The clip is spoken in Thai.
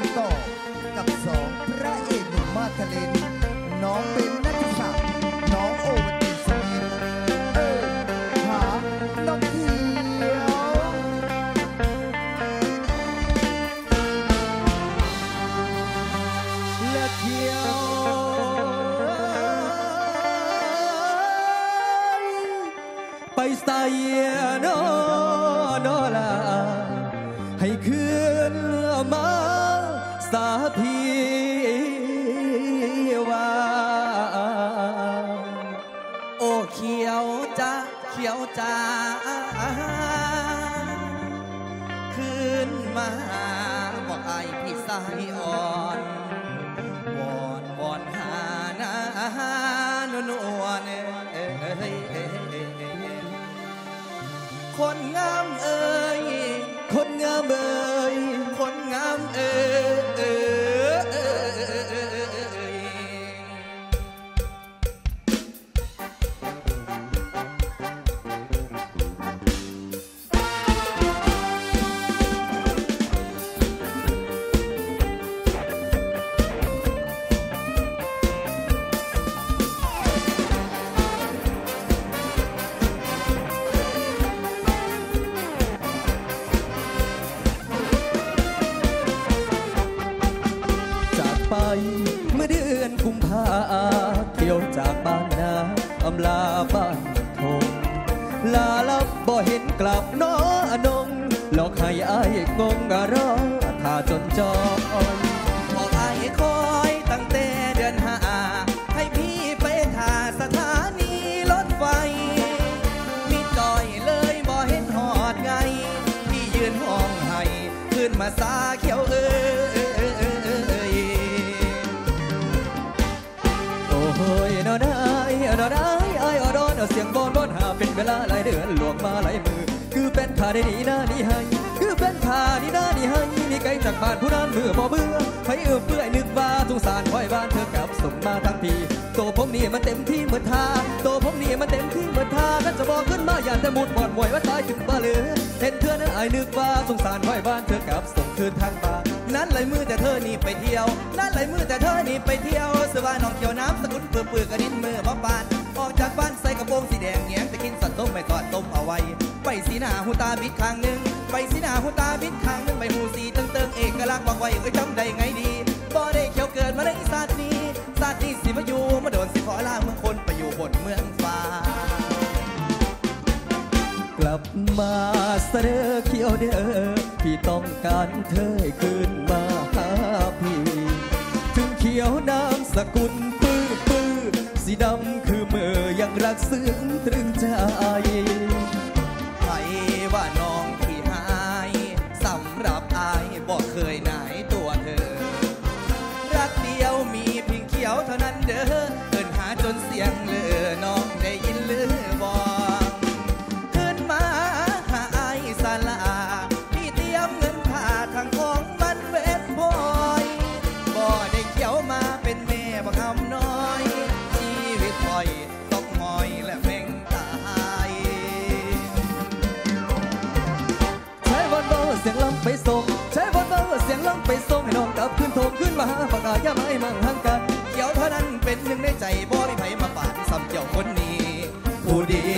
กันต่อ กับสองพระเอกหนุ่มมาทะเลนน้องเป็นนัทศักดิ์น้องโอวันตินสมิธเออหาน้องเขียวและเขียวไปใส่นอนอล จ้าเขียวจ้าคืนมาบอกไอพี่สายอ่อนวอนวอนหาน้านวลนวลเอ้ยคนงามเอ้ยคนงามเอ่ย จากบ้านนาอำลาบ้านทงลาลับบ่เห็นกลับน้ออนงหลอกให้อายงงรอถ้าจนจอยบอกไอ้คอยตั้งแต่เดือนห้าให้พี่ไปท่าสถานีรถไฟ มีจอยเลยบ่เห็นหอดไง พี่ยืนห้องให้ขึ้นมาสาเขียวเอ้ย นอนไอ้ไอ้อดอนเอาเสียงบอนบอนหาเป็นเวลาหลายเดือนหลวงมาหลายมือ คือเป็นขาได้ดีหน้านี่ให้คือเป็นขาดีหน้านี่ให้มีไกลจากบ้านผู้นั้นมือบ่เบื่อให้เอื้อเปื่อยนึกว่าสงสารคอยบ้านเธอกลับส่งมาทั้งปีโตผมนี่มันเต็มที่เหมือนทาโตผมนี่มันเต็มที่เหมือนทานั่นจะบอกขึ้นมาอย่าแต่มุดหมดมวยว่าตายถึงบ้าเหลือเห็นเธอนั้นไอ้นึกว่าสงสารคอยบ้านเธอกลับส่งคืนทางบ้าน นั้นไหลมือแต่เธอนี่ไปเที่ยว นั้นไหลมือแต่เธอนี่ไปเที่ยวเสื้อว่าน้องเขียวน้ำสกุลเปื่อเปื่อกระดินมือบ่ปานออกจากบ้านใส่กระโปรงสีแดงแงงจะกินสัตว์ต้มไม่ทอดต้มเอาไว้ไปสีหน้าหูตาบิดข้างหนึ่งไปสีหน้าหูตาบิดข้างหนึ่งไปหูสีเติงเติงเอกลักษณ์บอกไว้เอ้ยจำได้ไงดีบ่ได้เขียวเกิดมาในศาสตร์นี้ศาสตร์นี้สิมาอยู่มาโดนสิขอลาเมืองคนไปอยู่บนเมืองฟ้า ลับมาเสนอเขียวเด้อพี่ต้องการเธอคืนมาหาพี่ ถึงเขียวน้ำสกุลปื้อปื้อสีดำคือเมื่อยังรักซึ้งตรึงใจ ใจบ่มีไผมาปาดซ้ำเจียวคนนี้ ผู้ดี